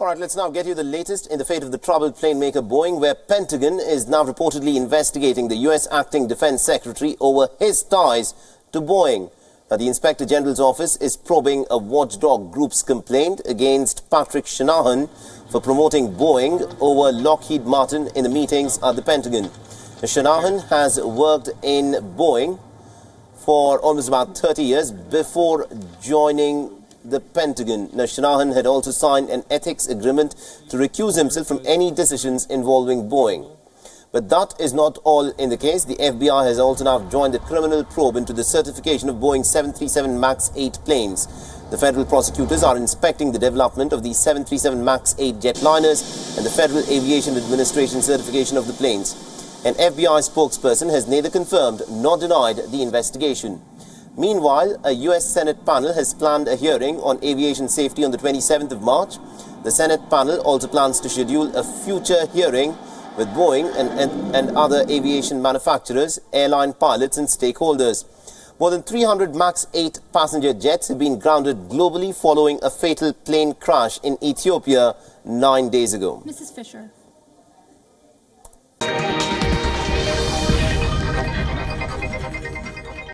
All right, let's now get you the latest in the fate of the troubled plane maker Boeing, where Pentagon is now reportedly investigating the U.S. acting defense secretary over his ties to Boeing. Now, the Inspector General's office is probing a watchdog group's complaint against Patrick Shanahan for promoting Boeing over Lockheed Martin in the meetings at the Pentagon. Shanahan has worked in Boeing for almost about 30 years before joining the Pentagon. Now, Shanahan had also signed an ethics agreement to recuse himself from any decisions involving Boeing. But that is not all in the case. The FBI has also now joined the criminal probe into the certification of Boeing 737 MAX 8 planes. The federal prosecutors are inspecting the development of the 737 MAX 8 jetliners and the Federal Aviation Administration certification of the planes. An FBI spokesperson has neither confirmed nor denied the investigation. Meanwhile, a U.S. Senate panel has planned a hearing on aviation safety on the 27th of March. The Senate panel also plans to schedule a future hearing with Boeing and, and, and other aviation manufacturers, airline pilots and stakeholders. More than 300 MAX 8 passenger jets have been grounded globally following a fatal plane crash in Ethiopia nine days ago. Mrs. Fisher.